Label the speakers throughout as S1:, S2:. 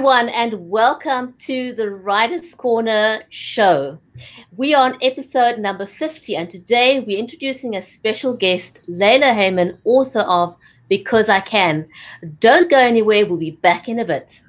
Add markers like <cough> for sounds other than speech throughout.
S1: everyone, and welcome to the Writers Corner show. We are on episode number 50, and today we're introducing a special guest, Leilah Hayman, author of Because I Can. Don't go anywhere, we'll be back in a bit.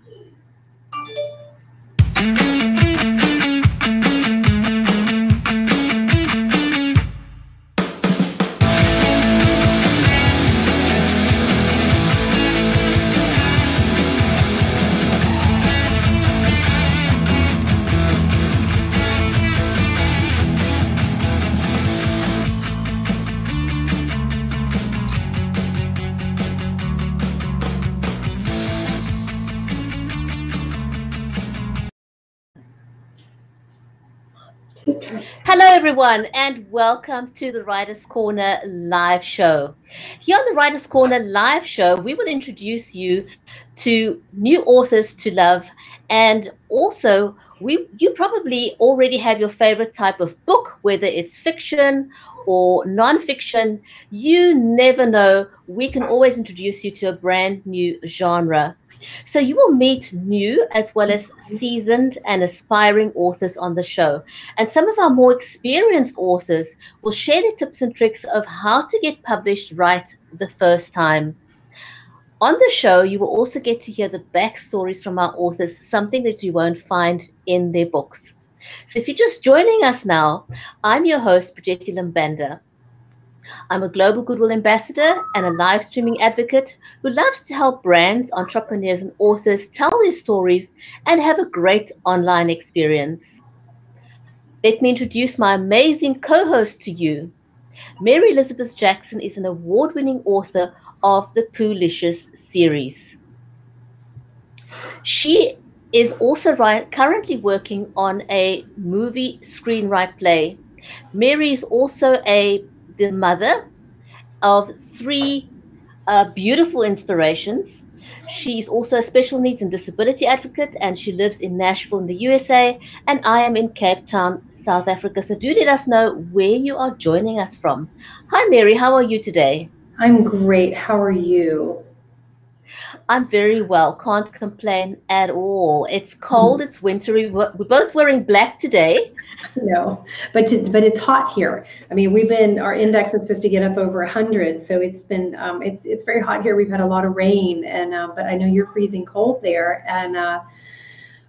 S1: Everyone, and welcome to the Writers Corner live show. Here on the Writers Corner live show, we will introduce you to new authors to love, and also we you probably already have your favorite type of book, whether it's fiction or nonfiction. You never know. We can always introduce you to a brand new genre. So you will meet new as well as mm-hmm. seasoned and aspiring authors on the show. And some of our more experienced authors will share the tips and tricks of how to get published right the first time. On the show, you will also get to hear the backstories from our authors, something that you won't find in their books. So if you're just joining us now, I'm your host, Bridgetti Lim Banda. I'm a global goodwill ambassador and a live streaming advocate who loves to help brands, entrepreneurs, and authors tell their stories and have a great online experience. Let me introduce my amazing co host to you. Mary Elizabeth Jackson is an award winning author of the Poolicious series. She is also currently working on a movie screenwrite play. Mary is also a the mother of three uh, beautiful inspirations. She's also a special needs and disability advocate, and she lives in Nashville in the USA. And I am in Cape Town, South Africa. So do let us know where you are joining us from. Hi, Mary. How are you today?
S2: I'm great. How are you?
S1: I'm very well. Can't complain at all. It's cold. Mm. It's wintry. We're both wearing black today.
S2: No, but to, but it's hot here. I mean, we've been our index is supposed to get up over hundred, so it's been um, it's it's very hot here. We've had a lot of rain, and uh, but I know you're freezing cold there, and uh,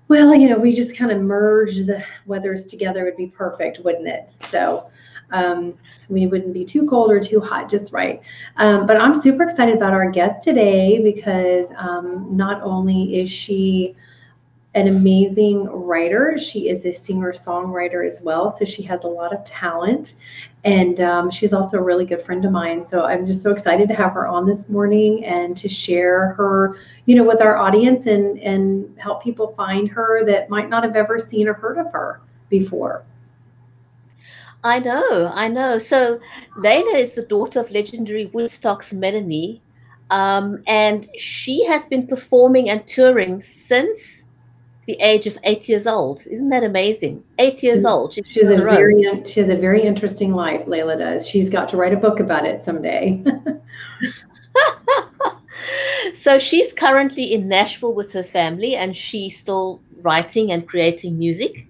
S2: well, you know, we just kind of merge the weathers together would be perfect, wouldn't it? So. Um, we wouldn't be too cold or too hot, just right. Um, but I'm super excited about our guest today because um, not only is she an amazing writer. She is a singer songwriter as well. So she has a lot of talent. And um, she's also a really good friend of mine. So I'm just so excited to have her on this morning and to share her, you know, with our audience and, and help people find her that might not have ever seen or heard of her before.
S1: I know, I know. So Leilah is the daughter of legendary Woodstock's Melanie. Um, and she has been performing and touring since the age of eight years old. Isn't that amazing? Eight years
S2: she's,
S1: old.
S2: She's, she's a very she has a very interesting life. Leilah does. She's got to write a book about it someday. <laughs> <laughs>
S1: so she's currently in Nashville with her family, and she's still writing and creating music.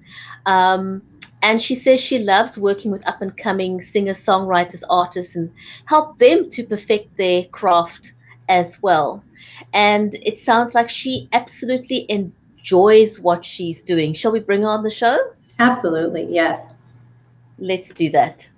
S1: Um, and she says she loves working with up and coming singers, songwriters, artists, and help them to perfect their craft as well. And it sounds like she absolutely enjoys enjoys what she's doing. Shall we bring her on the show?
S2: Absolutely, yes.
S1: Let's do that.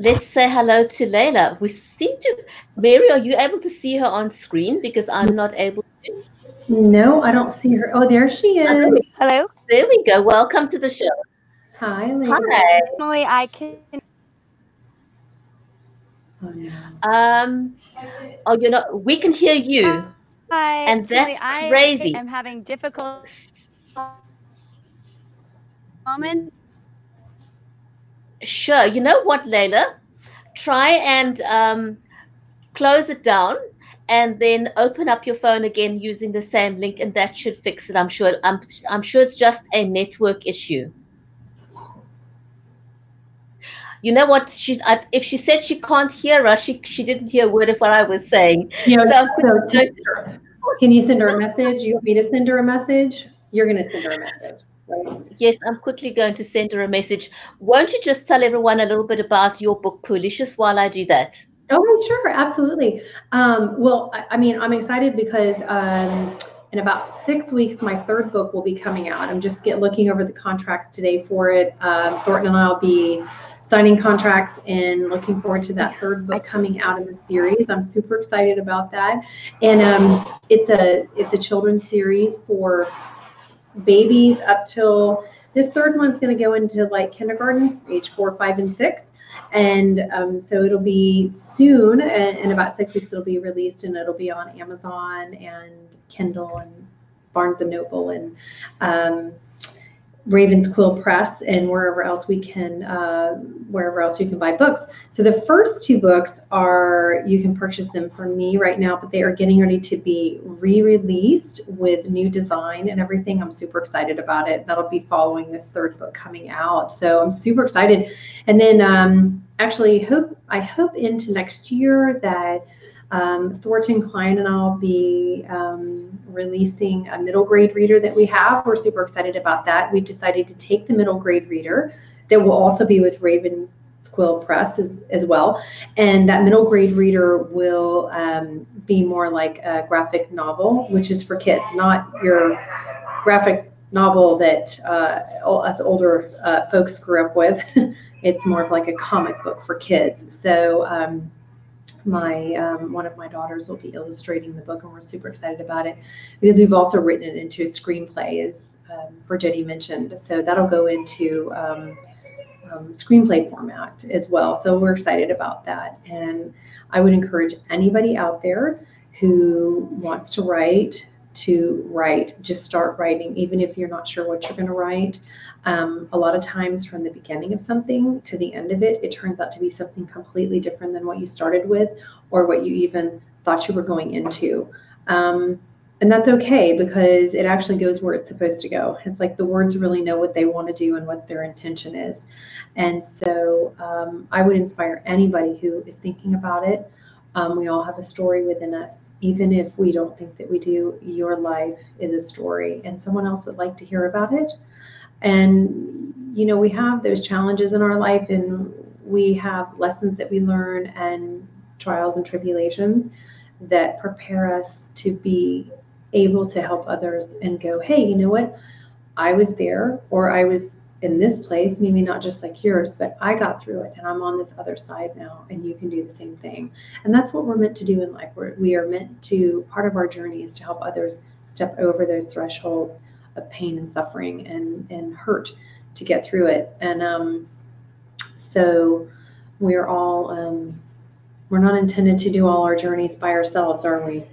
S1: Let's say hello to Leilah. We seem to, Mary, are you able to see her on screen? Because I'm not able to.
S2: No, I don't see her. Oh, there she is.
S3: Hello.
S1: There we go. Welcome to the show.
S2: Hi, Leilah.
S1: Hi.
S3: Normally, I can.
S1: Oh, no. Um, oh, you're not. We can hear you.
S3: Hi.
S1: And that's
S3: I
S1: crazy.
S3: I'm having difficult moment.
S1: Sure. You know what, Leilah? Try and um, close it down and then open up your phone again using the same link and that should fix it. I'm sure i'm, I'm sure it's just a network issue. You know what? She's I, if she said she can't hear us she she didn't hear a word of what i was saying.
S2: You know, so, so can you send her a message? You want me to send her a message? You're going to send her a message
S1: yes i'm quickly going to send her a message won't you just tell everyone a little bit about your book Poolicious while i do that
S2: Oh, sure, absolutely. Um, well, I, I, mean, I'm excited because um, in about six weeks, my third book will be coming out. I'm just get looking over the contracts today for it. Um, Thornton and I'll be signing contracts and looking forward to that third book coming out in the series. I'm super excited about that, and um, it's a it's a children's series for babies up till this third one's going to go into like kindergarten, age four, five, and six. And um, so it'll be soon, in about six weeks, it'll be released and it'll be on Amazon and Kindle and Barnes and Noble and um, Ravens Quill Press and wherever else we can, uh, wherever else you can buy books. So the first two books are, you can purchase them from me right now, but they are getting ready to be re-released with new design and everything. I'm super excited about it. That'll be following this third book coming out. So I'm super excited. And then um, actually hope, I hope into next year that um, Thornton Klein and I'll be um, releasing a middle grade reader that we have. We're super excited about that. We've decided to take the middle grade reader that will also be with Raven Quill Press as, as well. And that middle grade reader will um, be more like a graphic novel, which is for kids, not your graphic novel that uh, us older uh, folks grew up with. <laughs> it's more of like a comic book for kids. So um, my um, one of my daughters will be illustrating the book, and we're super excited about it because we've also written it into a screenplay, as um, mentioned. So that'll go into um, um, screenplay format as well. So we're excited about that, and I would encourage anybody out there who wants to write to write. Just start writing, even if you're not sure what you're going to write. Um, a lot of times, from the beginning of something to the end of it, it turns out to be something completely different than what you started with or what you even thought you were going into. Um, and that's okay because it actually goes where it's supposed to go. It's like the words really know what they want to do and what their intention is. And so um, I would inspire anybody who is thinking about it. Um, we all have a story within us. Even if we don't think that we do, your life is a story, and someone else would like to hear about it and, you know, we have those challenges in our life and we have lessons that we learn and trials and tribulations that prepare us to be able to help others and go, hey, you know what? I was there or I was in this place, maybe not just like yours, but I got through it and I'm on this other side now and you can do the same thing. And that's what we're meant to do in life. We're, we are meant to, part of our journey is to help others step over those thresholds of pain and suffering and, and hurt to get through it. And um, so we're all, um, we're not intended to do all our journeys by ourselves, are we?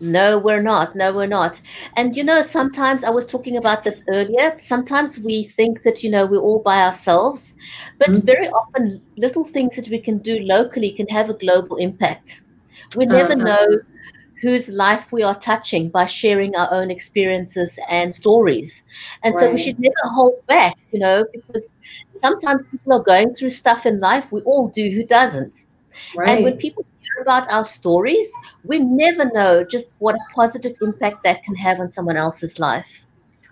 S1: No, we're not. No, we're not. And you know, sometimes I was talking about this earlier. Sometimes we think that, you know, we're all by ourselves, but mm-hmm. very often little things that we can do locally can have a global impact. We never uh-huh. know whose life we are touching by sharing our own experiences and stories. And right. so we should never hold back, you know, because sometimes people are going through stuff in life. We all do, who doesn't? Right. And when people hear about our stories, we never know just what a positive impact that can have on someone else's life.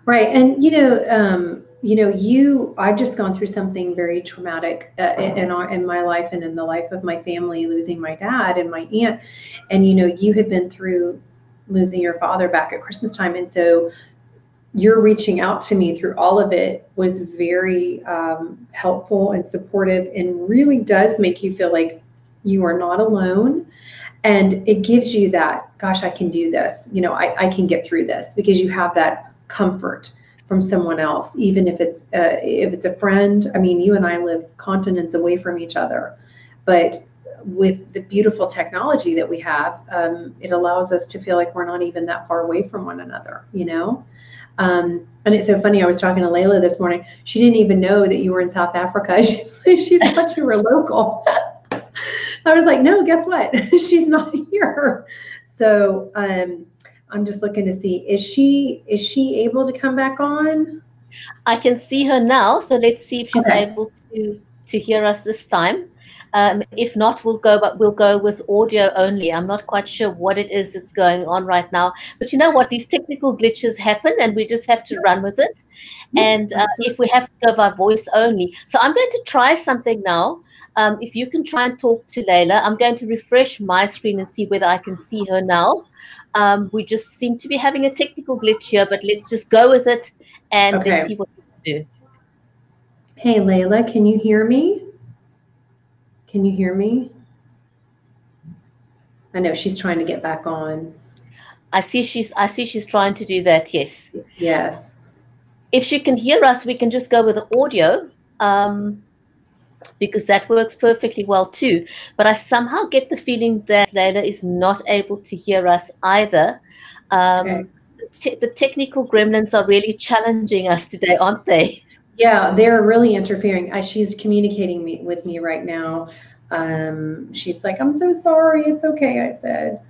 S2: Right. And, you know, um, you know, you, I've just gone through something very traumatic uh, in our, in my life and in the life of my family, losing my dad and my aunt. And, you know, you have been through losing your father back at Christmas time. And so your reaching out to me through all of it was very um, helpful and supportive and really does make you feel like you are not alone. And it gives you that, gosh, I can do this. You know, I, I can get through this because you have that comfort from someone else, even if it's uh, if it's a friend. I mean, you and I live continents away from each other, but with the beautiful technology that we have, um, it allows us to feel like we're not even that far away from one another. You know, Um, and it's so funny. I was talking to Leilah this morning. She didn't even know that you were in South Africa. <laughs> She, she thought <laughs> you were local. <laughs> I was like, no, guess what? She's not here. So um, I'm just looking to see is she is she able to come back on?
S1: I can see her now, so let's see if she's okay. able to to hear us this time. Um, if not, we'll go, but we'll go with audio only. I'm not quite sure what it is that's going on right now. But you know what? These technical glitches happen, and we just have to run with it. And uh, if we have to go by voice only, so I'm going to try something now. Um, if you can try and talk to Leilah, I'm going to refresh my screen and see whether I can see her now. Um, we just seem to be having a technical glitch here, but let's just go with it and okay. let's see what we can do.
S2: Hey, Leilah, can you hear me? Can you hear me? I know she's trying to get back on.
S1: I see she's I see she's trying to do that. Yes.
S2: Yes.
S1: If she can hear us, we can just go with the audio. Um, because that works perfectly well too. But I somehow get the feeling that Leilah is not able to hear us either. Um, okay. the technical gremlins are really challenging us today, aren't they?
S2: Yeah, they're really interfering. I, she's communicating me, with me right now. Um, she's like, I'm so sorry. It's okay. I said,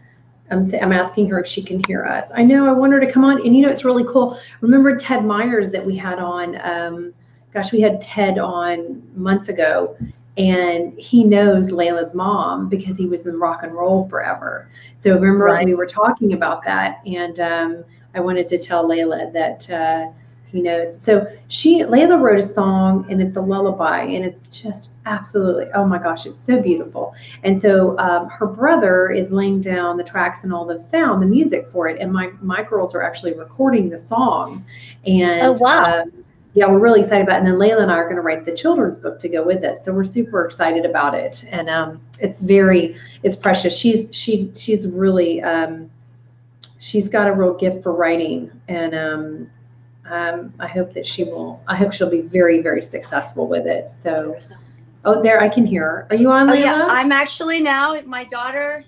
S2: I'm, I'm asking her if she can hear us. I know. I want her to come on. And you know, it's really cool. Remember Ted Myers that we had on? Um, gosh, we had Ted on months ago, and he knows Leilah's mom because he was in rock and roll forever. So remember right. we were talking about that, and um, I wanted to tell Leilah that uh, he knows. So she, Leilah wrote a song, and it's a lullaby, and it's just absolutely, oh my gosh, it's so beautiful. And so um, her brother is laying down the tracks and all the sound, the music for it, and my my girls are actually recording the song. And
S1: oh wow.
S2: Um, yeah, we're really excited about it. And then Leilah and I are going to write the children's book to go with it. So we're super excited about it. And um, it's very, it's precious. She's, she, she's really, um, she's got a real gift for writing. And um, um, I hope that she will, I hope she'll be very, very successful with it. So, oh, there, I can hear her. Are you on, Leilah? Oh, yeah,
S3: I'm actually now, my daughter,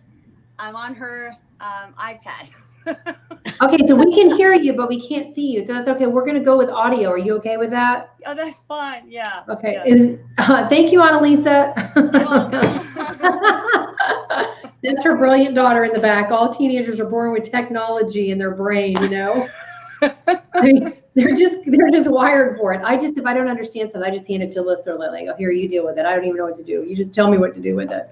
S3: I'm on her um, iPad. <laughs>
S2: okay, so we can hear you, but we can't see you. So that's okay. We're going to go with audio. Are you okay with that?
S3: Oh, that's fine. Yeah.
S2: Okay.
S3: Yeah.
S2: It was. Uh, thank you, Annalisa. <laughs> that's her brilliant daughter in the back. All teenagers are born with technology in their brain. You know. <laughs> I mean, they're just they're just wired for it. I just if I don't understand something, I just hand it to Alyssa or Lily. I go, here, you deal with it. I don't even know what to do. You just tell me what to do with it.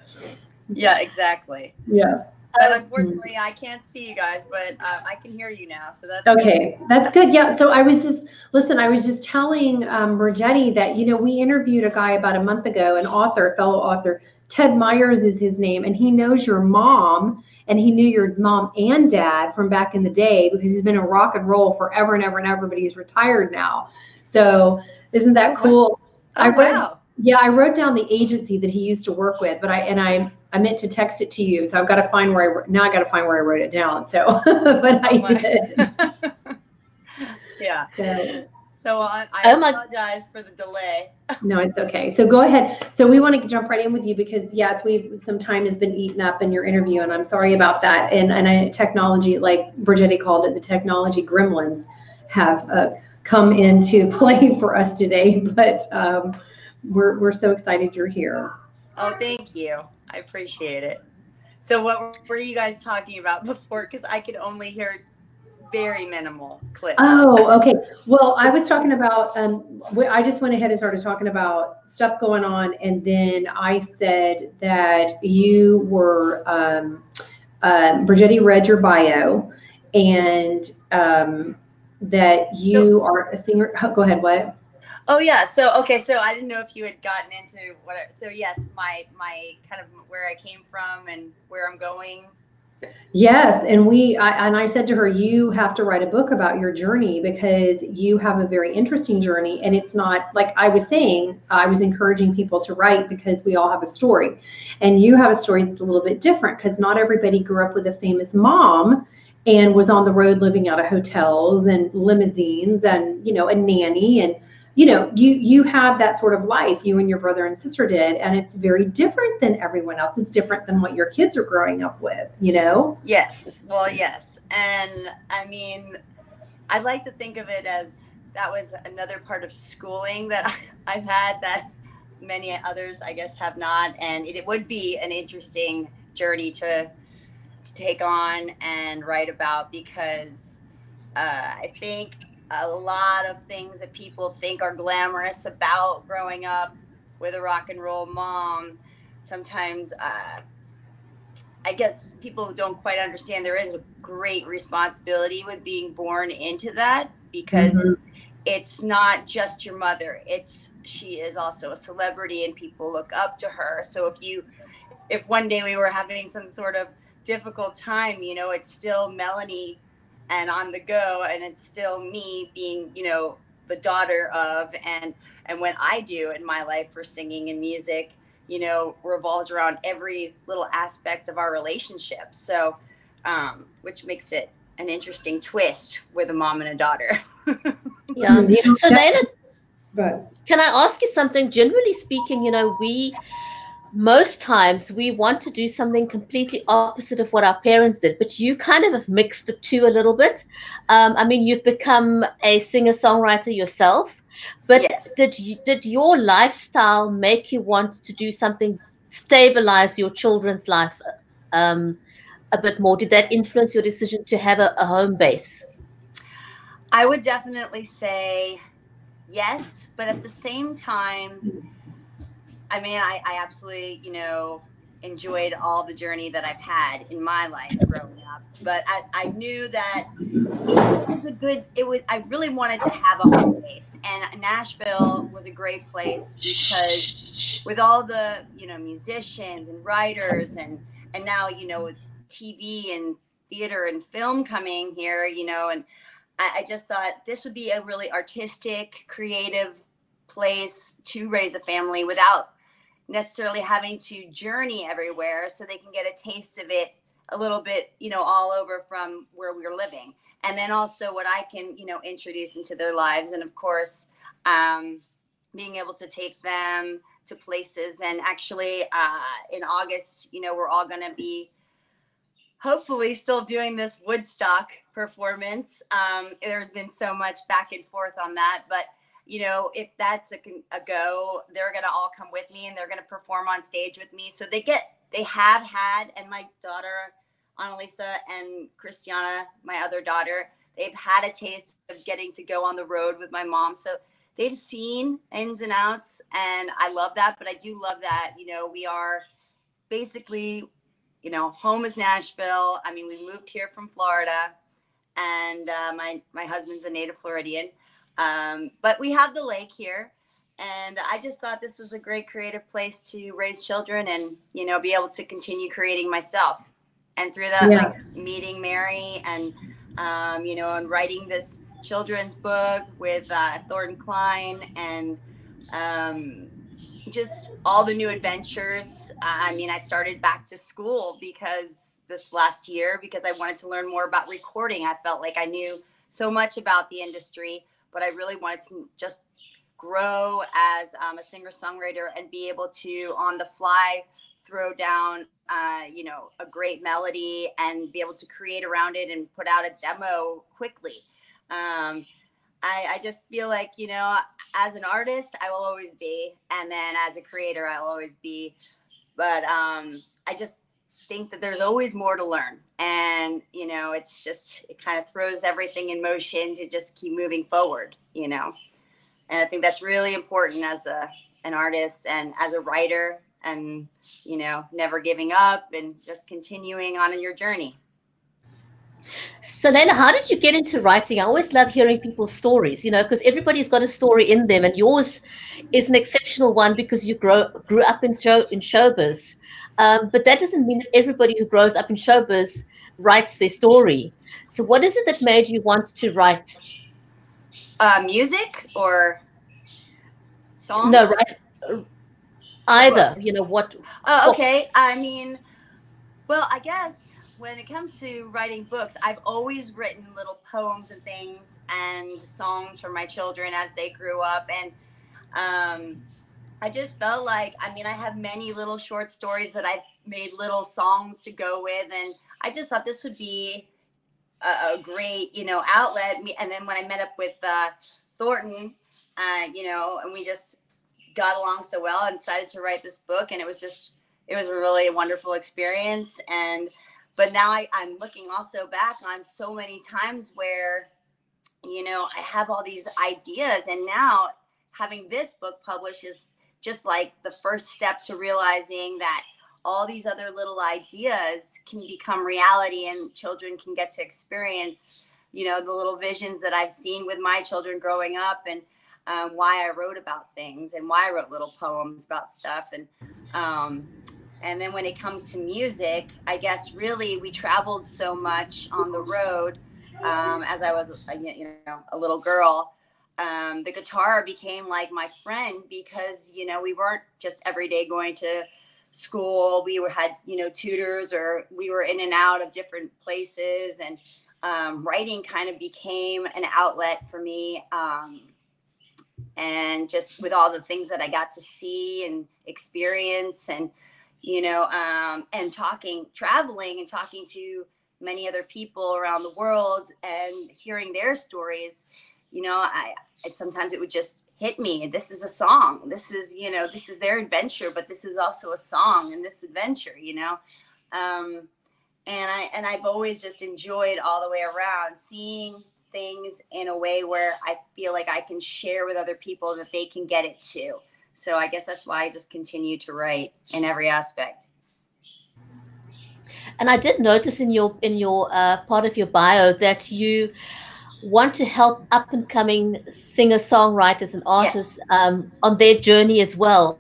S3: Yeah, exactly.
S2: Yeah.
S3: But um, unfortunately, I can't see you guys, but uh, I can hear you now. So that's
S2: okay. Good. That's good. Yeah. So I was just listen. I was just telling um, Bridgetti that you know we interviewed a guy about a month ago, an author, fellow author. Ted Myers is his name, and he knows your mom, and he knew your mom and dad from back in the day because he's been in rock and roll forever and ever and ever. But he's retired now. So isn't that oh, cool?
S3: Oh, I wrote, wow.
S2: Yeah, I wrote down the agency that he used to work with, but I and I I meant to text it to you, so I've got to find where I now I got to find where I wrote it down. So, <laughs> but I oh
S3: did. <laughs> yeah. So, so I, I oh apologize for the delay. <laughs>
S2: no, it's okay. So go ahead. So we want to jump right in with you because yes, we've some time has been eaten up in your interview, and I'm sorry about that. And and I, technology, like Bridgetti called it, the technology gremlins have uh, come into play for us today. But um, we're we're so excited you're here.
S3: Oh, thank you. I appreciate it. So, what were you guys talking about <laughs> before? Because I could only hear very minimal clips.
S2: Oh, okay. Well, I was talking about. Um, I just went ahead and started talking about stuff going on, and then I said that you were um, Bridgetti read your bio, and um, that you are a singer. Go ahead. What?
S3: Oh yeah. So okay. So I didn't know if you had gotten into what. So yes, my my kind of where I came from and where I'm going.
S2: Yes, and we I, and I said to her, you have to write a book about your journey because you have a very interesting journey, and it's not like I was saying. I was encouraging people to write because we all have a story, and you have a story that's a little bit different because not everybody grew up with a famous mom and was on the road living out of hotels and limousines and you know a nanny and you know you you have that sort of life you and your brother and sister did and it's very different than everyone else. It's different than what your kids are growing up with you know?
S3: Yes. Well yes. And i mean I like to think of it as that was another part of schooling that <laughs> I've had that many others, I guess, have not. And it, it would be an interesting journey to, to take on and write about because uh, I think a lot of things that people think are glamorous about growing up with a rock and roll mom sometimes uh, i guess people don't quite understand there is a great responsibility with being born into that because mm-hmm. it's not just your mother it's she is also a celebrity and people look up to her so if you if one day we were having some sort of difficult time you know it's still melanie and on the go and it's still me being you know the daughter of and and what i do in my life for singing and music you know revolves around every little aspect of our relationship. So um which makes it an interesting twist with a mom and a daughter. <laughs>
S1: Yeah. So Leilah, can i ask you something? Generally speaking you know we most times we want to do something completely opposite of what our parents did, but you kind of have mixed the two a little bit. Um, I mean, you've become a singer songwriter yourself, but yes. did you, did your lifestyle make you want to do something stabilize your children's life um, a bit more? Did that influence your decision to have a, a home base?
S3: I would definitely say yes, but at the same time I mean, I, I absolutely, you know, enjoyed all the journey that I've had in my life growing up. But I, I knew that it was a good, it was, I really wanted to have a home base. And Nashville was a great place because with all the, you know, musicians and writers and, and now, you know, with TV and theater and film coming here, you know, and I, I just thought this would be a really artistic, creative place to raise a family without necessarily having to journey everywhere so they can get a taste of it a little bit you know all over from where we are living. And then also what i can you know introduce into their lives and of course um, being able to take them to places. And actually uh, in august you know we're all going to be hopefully still doing this woodstock performance. Um, there's been so much back and forth on that but you know, if that's a, a go, they're going to all come with me and they're going to perform on stage with me. So they get, they have had, and my daughter, Annalisa, and Christiana, my other daughter, they've had a taste of getting to go on the road with my mom. So they've seen ins and outs, and I love that. But I do love that, you know, we are basically, you know, home is Nashville. I mean, we moved here from Florida, and uh, my my husband's a native Floridian. Um, but we have the lake here. And I just thought this was a great creative place to raise children and, you know, be able to continue creating myself. And through that, yeah. like meeting Mary and, um, you know, and writing this children's book with uh, Thornton Klein and um, just all the new adventures. I mean, I started back to school because this last year, because I wanted to learn more about recording. I felt like I knew so much about the industry, but I really wanted to just grow as um, a singer songwriter and be able to on the fly throw down uh, you know a great melody and be able to create around it and put out a demo quickly. Um, I, I just feel like you know as an artist i will always be and then as a creator i'll always be. But um, i just think that there's always more to learn. And you know it's just it kind of throws everything in motion to just keep moving forward you know? And i think that's really important as a an artist and as a writer and you know never giving up and just continuing on in your journey
S1: so Leilah, how did you get into writing? I always love hearing people's stories, you know, because everybody's got a story in them, and yours is an exceptional one because you grow grew up in show in showbiz. Um, but that doesn't mean that everybody who grows up in showbiz writes their story. So, what is it that made you want to write?
S3: Uh, music or songs?
S1: No, right. Either, you know what?
S3: Oh, okay. I mean, well, I guess when it comes to writing books, I've always written little poems and things and songs for my children as they grew up, and um, I just felt like, I mean, I have many little short stories that I've made little songs to go with. And I just thought this would be a, a great, you know, outlet. And then when I met up with uh, Thornton, uh, you know, and we just got along so well and decided to write this book. And it was just, it was a really wonderful experience. And, but now I, I'm looking also back on so many times where, you know, I have all these ideas. And now having this book published is just like the first step to realizing that all these other little ideas can become reality and children can get to experience you know the little visions that i've seen with my children growing up and um, why i wrote about things and why i wrote little poems about stuff and um, and then when it comes to music i guess really we traveled so much on the road um, as i was a, you know a little girl um, the guitar became like my friend because you know we weren't just every day going to school. We were had you know tutors or we were in and out of different places. And um, writing kind of became an outlet for me um, and just with all the things that i got to see and experience and you know um, and talking traveling and talking to many other people around the world and hearing their stories you know i sometimes it would just hit me this is a song. This is you know this is their adventure but this is also a song and this adventure you know? Um and i and i've always just enjoyed all the way around seeing things in a way where i feel like i can share with other people that they can get it too so i guess that's why i just continue to write in every aspect
S1: and i did notice in your in your uh, part of your bio that you want to help up and coming singer songwriters and artists yes. um, on their journey as well.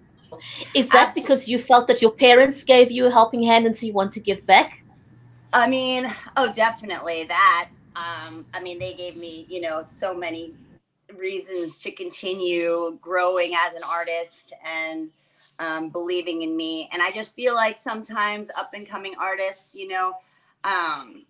S1: Is that Absolutely. because you felt that your parents gave you a helping hand and so you want to give back?
S3: I mean, oh, definitely that. Um, I mean, they gave me, you know, so many reasons to continue growing as an artist and um, believing in me. And I just feel like sometimes up and coming artists, you know, um,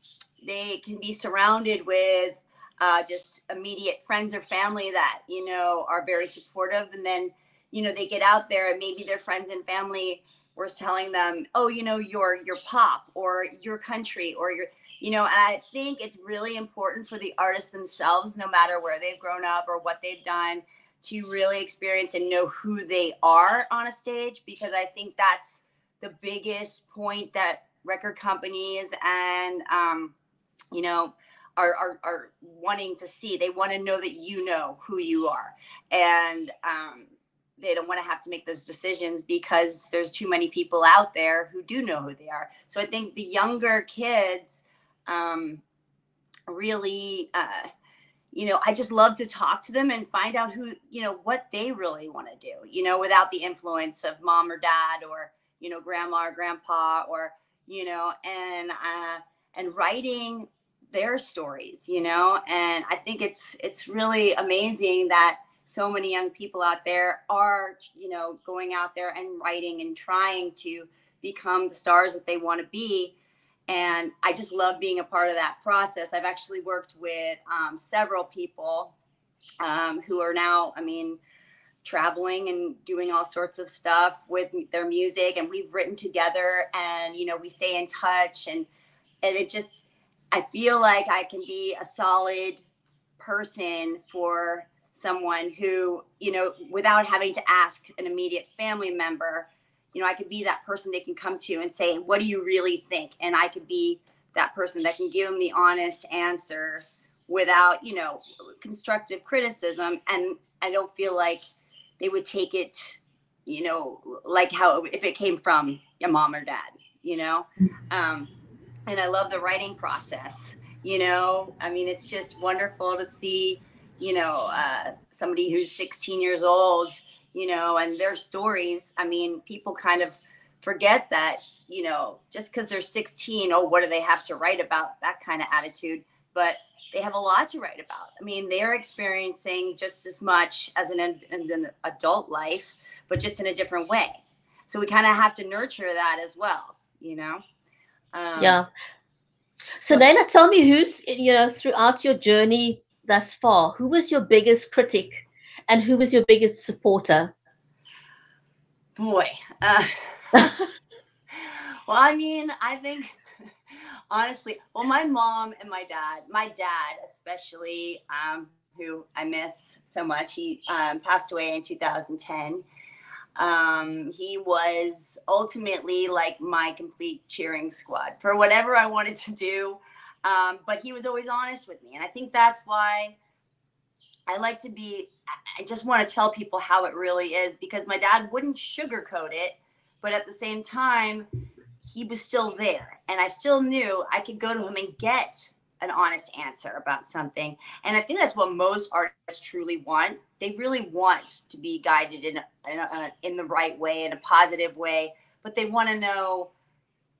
S3: they can be surrounded with uh, just immediate friends or family that you know are very supportive and then you know they get out there and maybe their friends and family were telling them oh you know your your pop or your country or your you know and i think it's really important for the artists themselves no matter where they've grown up or what they've done to really experience and know who they are on a stage because i think that's the biggest point that record companies and um, you know are, are, are wanting to see. They want to know that you know who you are. And um, they don't want to have to make those decisions because there's too many people out there who do know who they are. So I think the younger kids um, really, uh, you know, I just love to talk to them and find out who, you know, what they really want to do, you know, without the influence of mom or dad or, you know, grandma or grandpa or, you know, and, uh, and writing their stories you know? And i think it's it's really amazing that so many young people out there are you know going out there and writing and trying to become the stars that they want to be and i just love being a part of that process. I've actually worked with um, several people um, who are now i mean traveling and doing all sorts of stuff with their music and we've written together and you know we stay in touch and and it just I feel like I can be a solid person for someone who, you know, without having to ask an immediate family member, you know, I could be that person they can come to and say, What do you really think? And I could be that person that can give them the honest answer without, you know, constructive criticism. And I don't feel like they would take it, you know, like how if it came from your mom or dad, you know? Mm-hmm. Um, and I love the writing process. You know, I mean, it's just wonderful to see, you know, uh, somebody who's 16 years old, you know, and their stories. I mean, people kind of forget that, you know, just because they're 16, oh, what do they have to write about? That kind of attitude. But they have a lot to write about. I mean, they're experiencing just as much as an, an adult life, but just in a different way. So we kind of have to nurture that as well, you know?
S1: Um, yeah. So Leilah, tell me who's you know throughout your journey thus far, who was your biggest critic, and who was your biggest supporter?
S3: Boy, uh, <laughs> well, I mean, I think honestly, well, my mom and my dad, my dad especially, um, who I miss so much, he um, passed away in 2010. Um, he was ultimately like my complete cheering squad for whatever I wanted to do. Um, but he was always honest with me. And I think that's why I like to be, I just want to tell people how it really is because my dad wouldn't sugarcoat it. But at the same time, he was still there. And I still knew I could go to him and get an honest answer about something. And I think that's what most artists truly want. They really want to be guided in in, a, uh, in the right way, in a positive way, but they want to know,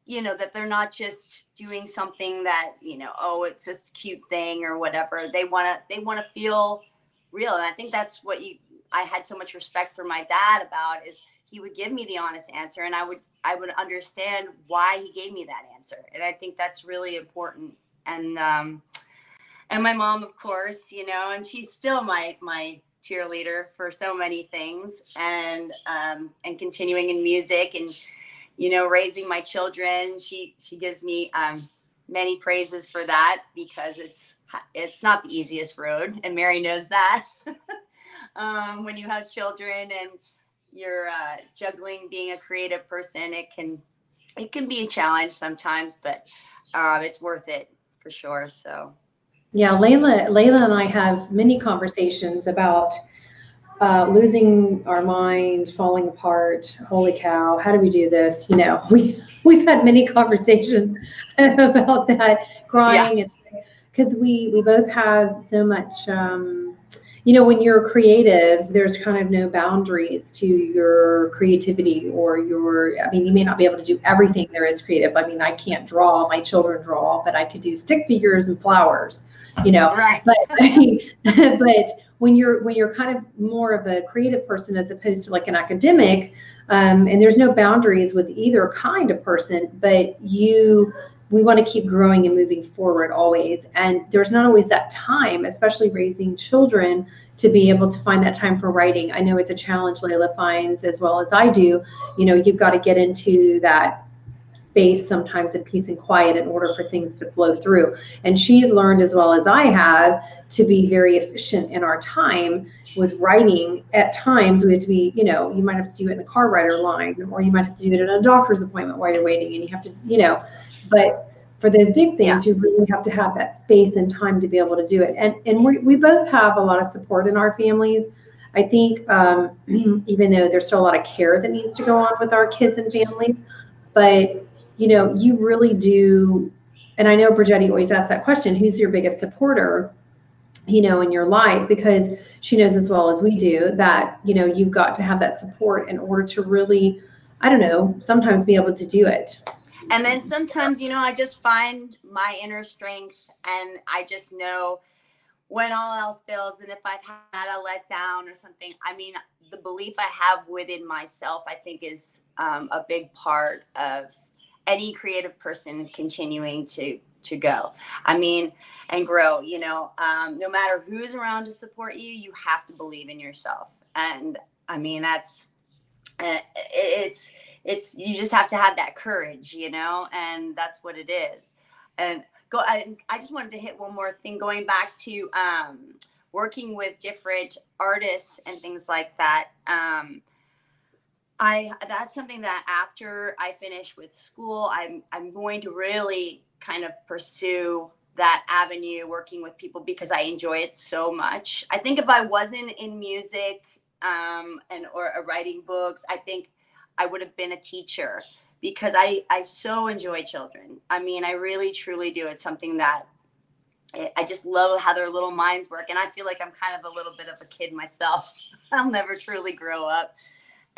S3: you know, that they're not just doing something that you know, oh, it's just a cute thing or whatever. They want to they want to feel real, and I think that's what you. I had so much respect for my dad about is he would give me the honest answer, and I would I would understand why he gave me that answer, and I think that's really important and um, and my mom, of course, you know, and she's still my my cheerleader for so many things, and um, and continuing in music and you know raising my children. She she gives me um, many praises for that because it's it's not the easiest road, and Mary knows that. <laughs> um, when you have children and you're uh, juggling being a creative person, it can it can be a challenge sometimes, but um, it's worth it for sure. So,
S2: yeah, Leilah, Leilah and I have many conversations about uh, losing our mind, falling apart. Holy cow! How do we do this? You know, <laughs> we <laughs> we've had many conversations <laughs> about that, crying, yeah. and because we we both have so much. Um, you know, when you're creative, there's kind of no boundaries to your creativity or your, I mean, you may not be able to do everything there is creative. I mean, I can't draw, my children draw, but I could do stick figures and flowers, you know,
S3: right.
S2: but, <laughs> but when you're, when you're kind of more of a creative person as opposed to like an academic, um, and there's no boundaries with either kind of person, but you, we want to keep growing and moving forward always. And there's not always that time, especially raising children, to be able to find that time for writing. I know it's a challenge Leilah finds as well as I do. You know, you've got to get into that space sometimes in peace and quiet in order for things to flow through. And she's learned as well as I have to be very efficient in our time with writing. At times, we have to be, you know, you might have to do it in the car writer line, or you might have to do it at a doctor's appointment while you're waiting, and you have to, you know, but for those big things, yeah. you really have to have that space and time to be able to do it. And and we, we both have a lot of support in our families. I think um, <clears throat> even though there's still a lot of care that needs to go on with our kids and families, but you know, you really do. And I know Bridgetti always asks that question: Who's your biggest supporter? You know, in your life, because she knows as well as we do that you know you've got to have that support in order to really, I don't know, sometimes be able to do it.
S3: And then sometimes, you know, I just find my inner strength and I just know when all else fails and if I've had a letdown or something, I mean, the belief I have within myself, I think is um, a big part of any creative person continuing to to go. I mean, and grow, you know, um, no matter who's around to support you, you have to believe in yourself. And I mean, that's, uh, it's, it's you just have to have that courage you know and that's what it is and go I, I just wanted to hit one more thing going back to um, working with different artists and things like that um, i that's something that after i finish with school i'm i'm going to really kind of pursue that avenue working with people because i enjoy it so much i think if i wasn't in music um, and or uh, writing books i think I would have been a teacher because I, I so enjoy children. I mean, I really truly do. It's something that I just love how their little minds work. And I feel like I'm kind of a little bit of a kid myself. <laughs> I'll never truly grow up.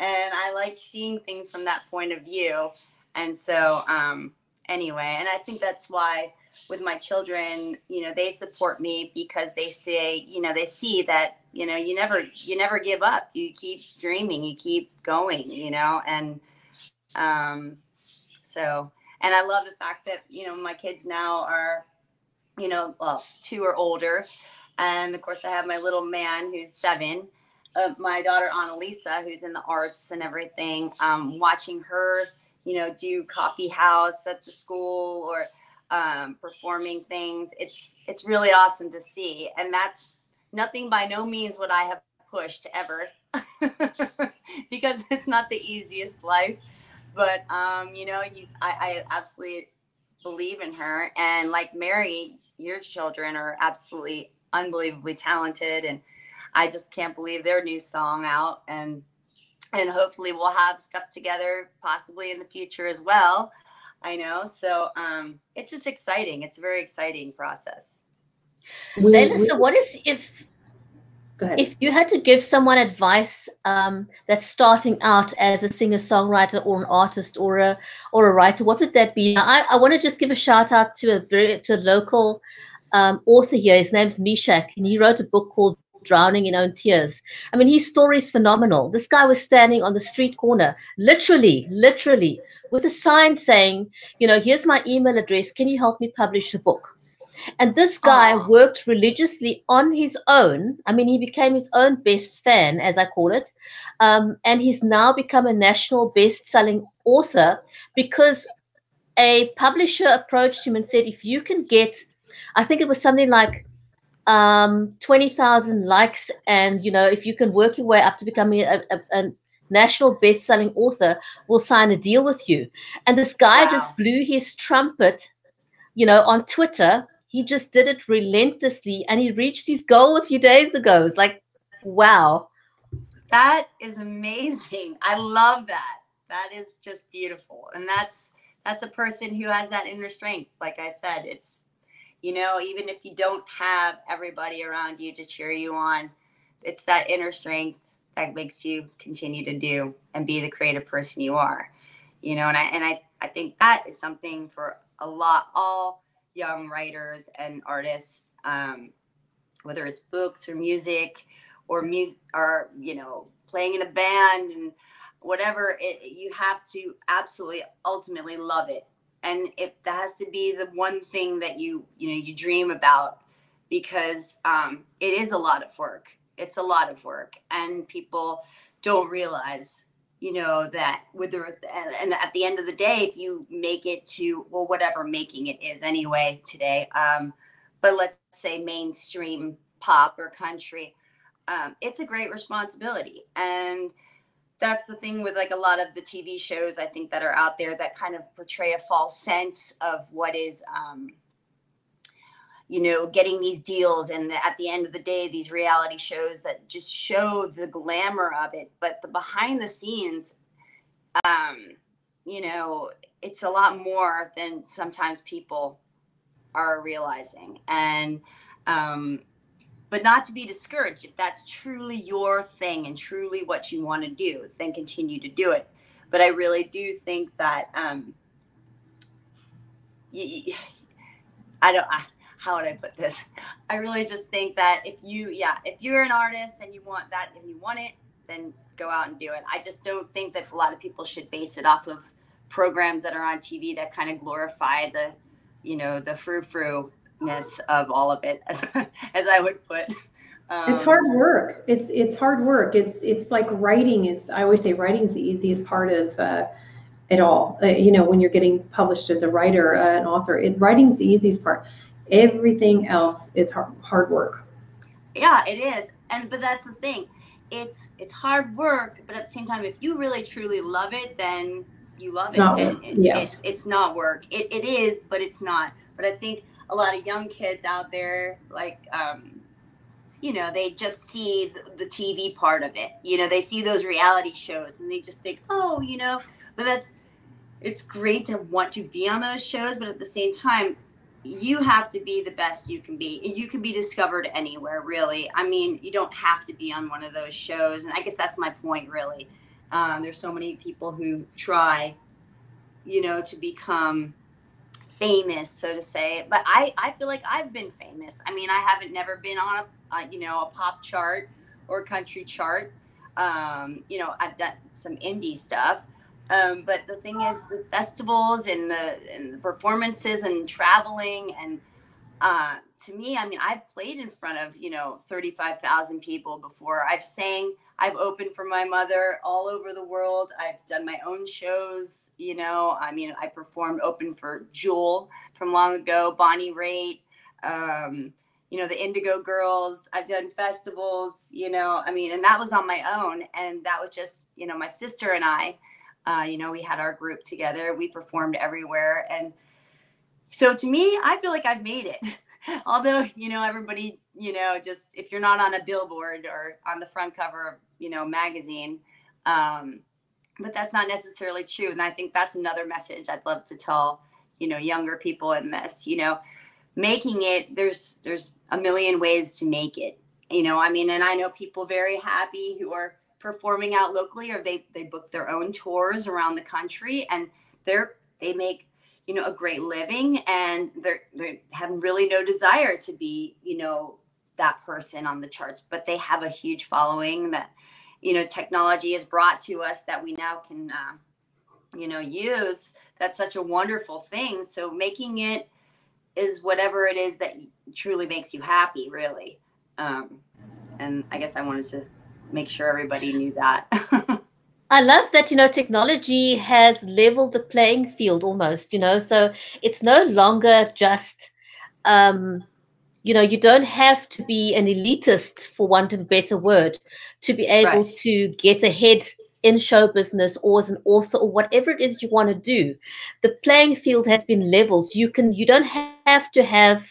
S3: And I like seeing things from that point of view. And so, um, anyway, and I think that's why with my children, you know, they support me because they say, you know, they see that, you know, you never, you never give up. You keep dreaming, you keep going, you know, and um, so, and I love the fact that, you know, my kids now are, you know, well, two are older. And of course, I have my little man who's seven. Uh, my daughter Annalisa, who's in the arts and everything, um, watching her you know, do coffee house at the school or um, performing things. It's it's really awesome to see, and that's nothing by no means what I have pushed ever, <laughs> because it's not the easiest life. But um, you know, you I, I absolutely believe in her, and like Mary, your children are absolutely unbelievably talented, and I just can't believe their new song out and and hopefully we'll have stuff together possibly in the future as well. I know. So um, it's just exciting. It's a very exciting process.
S1: Leilah, so what is if if you had to give someone advice um, that's starting out as a singer songwriter or an artist or a or a writer, what would that be? I, I want to just give a shout out to a very to a local um, author here. His name's Mishak, and he wrote a book called drowning in own tears. I mean, his story is phenomenal. This guy was standing on the street corner, literally, literally, with a sign saying, you know, here's my email address. Can you help me publish the book? And this guy Aww. worked religiously on his own. I mean, he became his own best fan, as I call it. Um, and he's now become a national best selling author because a publisher approached him and said, if you can get, I think it was something like um, 20,000 likes. And, you know, if you can work your way up to becoming a, a, a national best-selling author, we'll sign a deal with you. And this guy wow. just blew his trumpet, you know, on Twitter. He just did it relentlessly and he reached his goal a few days ago. It's like, wow.
S3: That is amazing. I love that. That is just beautiful. And that's that's a person who has that inner strength. Like I said, it's you know, even if you don't have everybody around you to cheer you on, it's that inner strength that makes you continue to do and be the creative person you are. You know, and I and I, I think that is something for a lot all young writers and artists, um, whether it's books or music or music or you know playing in a band and whatever it, you have to absolutely ultimately love it and it that has to be the one thing that you you know you dream about because um, it is a lot of work. It's a lot of work. And people don't realize you know that with the and at the end of the day if you make it to well whatever making it is anyway today um, but let's say mainstream pop or country um, it's a great responsibility. And that's the thing with like a lot of the TV shows I think that are out there that kind of portray a false sense of what is um, you know getting these deals and the, at the end of the day these reality shows that just show the glamour of it. But the behind the scenes um you know it's a lot more than sometimes people are realizing. And um but not to be discouraged. If that's truly your thing and truly what you want to do, then continue to do it. But I really do think that um, you, I don't. I, how would I put this? I really just think that if you, yeah, if you're an artist and you want that, and you want it, then go out and do it. I just don't think that a lot of people should base it off of programs that are on TV that kind of glorify the, you know, the frou frou of all of it, as, <laughs> as I would put.
S2: Um, it's hard work. It's it's hard work. It's it's like writing is. I always say writing is the easiest part of uh, it all. Uh, you know, when you're getting published as a writer, uh, an author, it, writing's the easiest part. Everything else is hard hard work.
S3: Yeah, it is. And but that's the thing. It's it's hard work, but at the same time, if you really truly love it, then you love
S2: it's
S3: it.
S2: Not and,
S3: and
S2: yeah.
S3: It's it's not work. It, it is, but it's not. But I think a lot of young kids out there like um, you know they just see the, tv part of it. You know they see those reality shows and they just think oh you know but that's it's great to want to be on those shows but at the same time you have to be the best you can be. You can be discovered anywhere really. I mean you don't have to be on one of those shows and i guess that's my point really. Um, there's so many people who try you know to become famous, so to say. But I, I feel like I've been famous. I mean, I haven't never been on a, you know, a pop chart or country chart. Um, you know, I've done some indie stuff. Um, but the thing is, the festivals and the, and the performances and traveling and uh, to me, I mean, I've played in front of, you know, 35,000 people before. I've sang, I've opened for my mother all over the world. I've done my own shows, you know. I mean, I performed open for Jewel from long ago, Bonnie Raitt, um, you know, the Indigo Girls. I've done festivals, you know, I mean, and that was on my own. And that was just, you know, my sister and I, uh, you know, we had our group together. We performed everywhere. And so to me, I feel like I've made it. <laughs> <laughs> although you know everybody you know just if you're not on a billboard or on the front cover of you know magazine um but that's not necessarily true. And i think that's another message i'd love to tell you know younger people in this you know making it there's there's a million ways to make it you know i mean and i know people very happy who are performing out locally or they they book their own tours around the country and they're they make you know a great living and they're they have really no desire to be you know that person on the charts but they have a huge following that you know technology has brought to us that we now can uh, you know use. That's such a wonderful thing. So making it is whatever it is that truly makes you happy really. Um, and i guess i wanted to make sure everybody knew that <laughs>
S1: I love that, you know, technology has leveled the playing field almost, you know, so it's no longer just, um, you know, you don't have to be an elitist, for want of a better word, to be able right. to get ahead in show business or as an author or whatever it is you want to do. The playing field has been leveled. You can, you don't have to have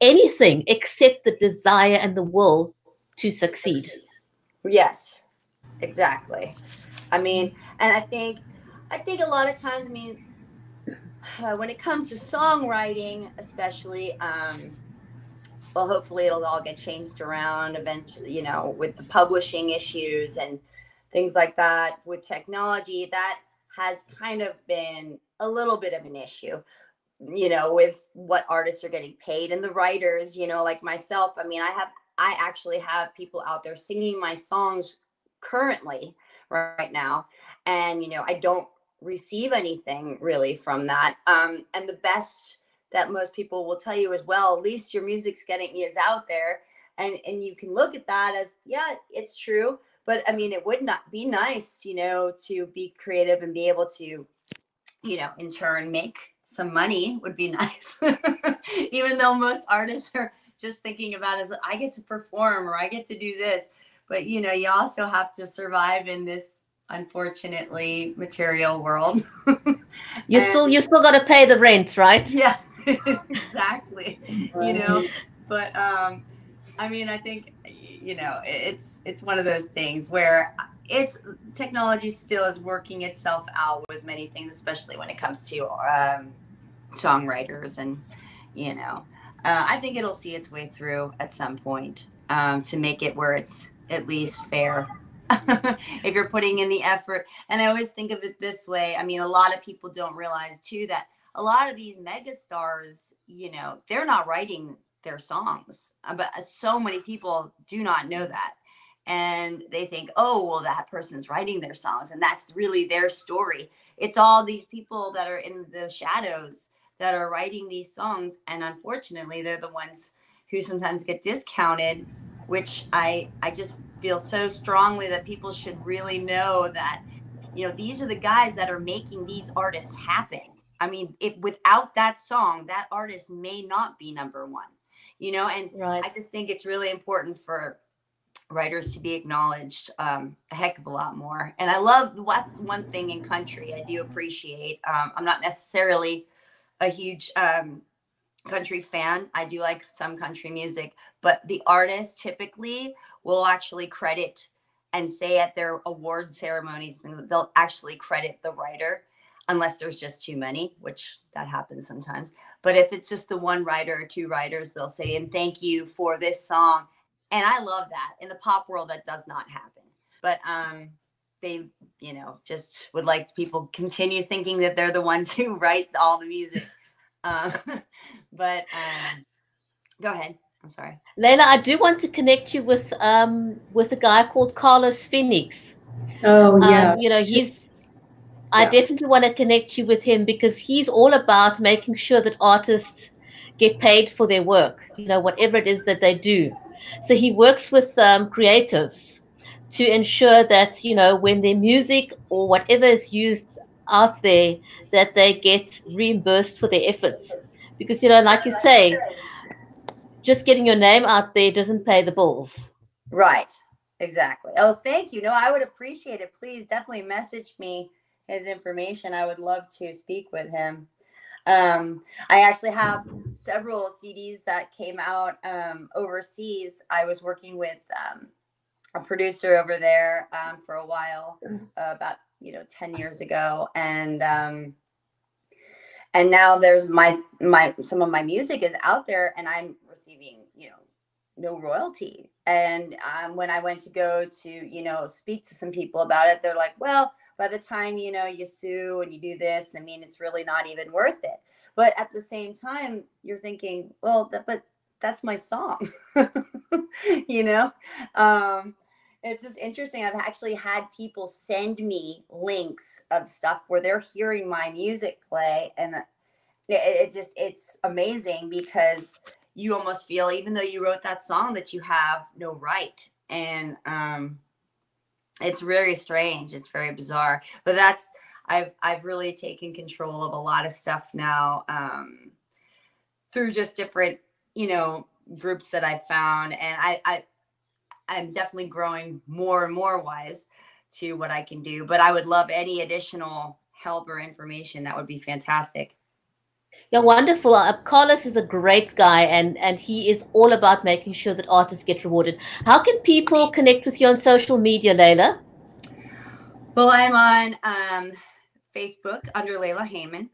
S1: anything except the desire and the will to succeed.
S3: Yes, exactly. I mean, and I think, I think a lot of times, I mean, uh, <sighs> when it comes to songwriting, especially, um, well, hopefully it'll all get changed around eventually, you know, with the publishing issues and things like that with technology. That has kind of been a little bit of an issue, you know, with what artists are getting paid and the writers, you know, like myself. I mean, I have, I actually have people out there singing my songs currently right now and you know i don't receive anything really from that um, and the best that most people will tell you as well at least your music's getting is out there and and you can look at that as yeah it's true but i mean it would not be nice you know to be creative and be able to you know in turn make some money would be <laughs> nice even though most artists are just thinking about as i get to perform or i get to do this but you know you also have to survive in this unfortunately material world.
S1: You <laughs> still you still got to pay the rent right? <laughs>
S3: Yeah <laughs> exactly you know but um i mean i think you know it's it's one of those things where it's technology still is working itself out with many things especially when it comes to um songwriters and you know uh, i think it'll see its way through at some point um, to make it where it's at least fair <laughs> if you're putting in the effort. And I always think of it this way. I mean, a lot of people don't realize too that a lot of these mega stars, you know, they're not writing their songs, uh, but uh, so many people do not know that. And they think, oh, well, that person's writing their songs, and that's really their story. It's all these people that are in the shadows that are writing these songs. And unfortunately, they're the ones who sometimes get discounted which I I just feel so strongly that people should really know that you know these are the guys that are making these artists happen. I mean, if without that song, that artist may not be number one. You know, and right. I just think it's really important for writers to be acknowledged um, a heck of a lot more. And I love what's one thing in country I do appreciate. Um, I'm not necessarily a huge um, country fan. I do like some country music, but the artist typically will actually credit and say at their award ceremonies, they'll actually credit the writer unless there's just too many, which that happens sometimes. But if it's just the one writer or two writers, they'll say, and thank you for this song. And I love that. In the pop world, that does not happen. But um, they, you know, just would like people continue thinking that they're the ones <laughs> who write all the music. Uh, but um, go ahead. I'm sorry.
S1: Leilah, I do want to connect you with um with a guy called Carlos Phoenix.
S2: Oh yeah.
S1: Um, you know, he's I definitely want to connect you with him because he's all about making sure that artists get paid for their work, you know, whatever it is that they do. So he works with um, creatives to ensure that, you know, when their music or whatever is used out there, that they get reimbursed for their efforts. Because, you know, like you say, just getting your name out there doesn't pay the bills.
S3: Right. Exactly. Oh, thank you. No, I would appreciate it. Please definitely message me his information. I would love to speak with him. Um, I actually have several CDs that came out um, overseas. I was working with um, a producer over there um, for a while, uh, about you know ten years ago, and um, and now there's my my some of my music is out there, and I'm receiving you know no royalty. And um, when I went to go to you know speak to some people about it, they're like, well by the time you know you sue and you do this i mean it's really not even worth it but at the same time you're thinking well that, but that's my song <laughs> you know um it's just interesting i've actually had people send me links of stuff where they're hearing my music play and it, it just it's amazing because you almost feel even though you wrote that song that you have no right. And um it's very strange it's very bizarre. But that's i've i've really taken control of a lot of stuff now um through just different you know groups that i found. And i i i'm definitely growing more and more wise to what i can do but i would love any additional help or information that would be fantastic
S1: yeah, wonderful. Uh, Carlos is a great guy, and and he is all about making sure that artists get rewarded. How can people connect with you on social media, Leilah?
S3: Well, I'm on um, Facebook under Leilah Hayman,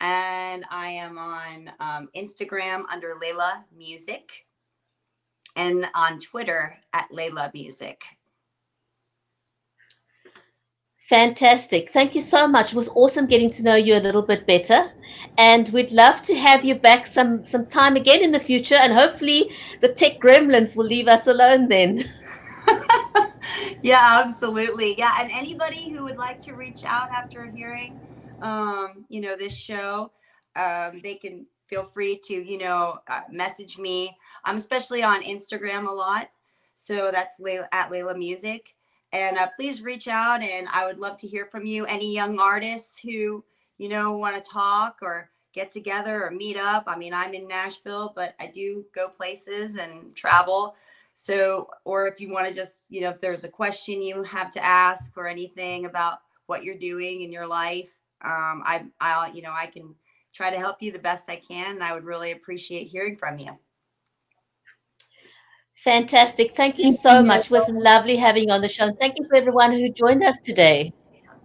S3: and I am on um, Instagram under Leilah Music, and on Twitter at Leilah Music.
S1: Fantastic. Thank you so much. It was awesome getting to know you a little bit better. And we'd love to have you back some some time again in the future and hopefully the tech gremlins will leave us alone then. <laughs>
S3: yeah, absolutely. Yeah, and anybody who would like to reach out after hearing um, you know, this show, um, they can feel free to, you know, uh, message me. I'm especially on Instagram a lot. So that's Leilah, at Leilah Music and uh, please reach out and i would love to hear from you any young artists who you know want to talk or get together or meet up i mean i'm in nashville but i do go places and travel so or if you want to just you know if there's a question you have to ask or anything about what you're doing in your life um, i i'll you know i can try to help you the best i can and i would really appreciate hearing from you
S1: Fantastic. Thank you so much. It was lovely having you on the show. And thank you for everyone who joined us today.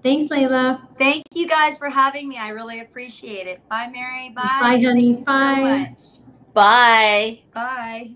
S2: Thanks, Leilah.
S3: Thank you guys for having me. I really appreciate it. Bye, Mary. Bye.
S2: Bye, honey. Bye.
S1: So Bye.
S3: Bye.